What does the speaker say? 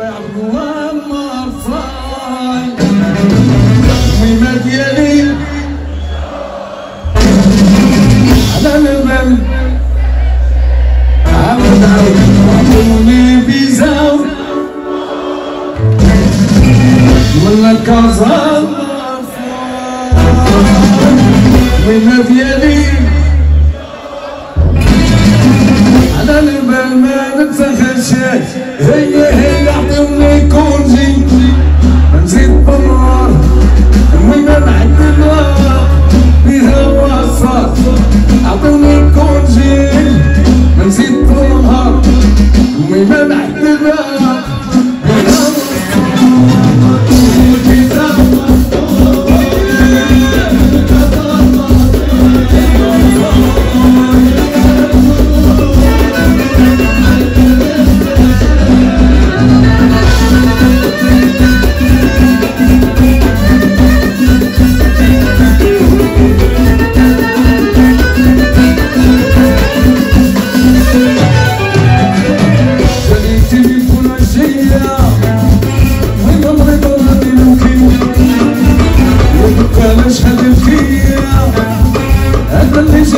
عبد الله مرصاي المهمة ديالي على البال عاود عاود عطوني فيزا ولا كازا المهمة ديالي ما نتسخن شاي هي هي كونجي نزيد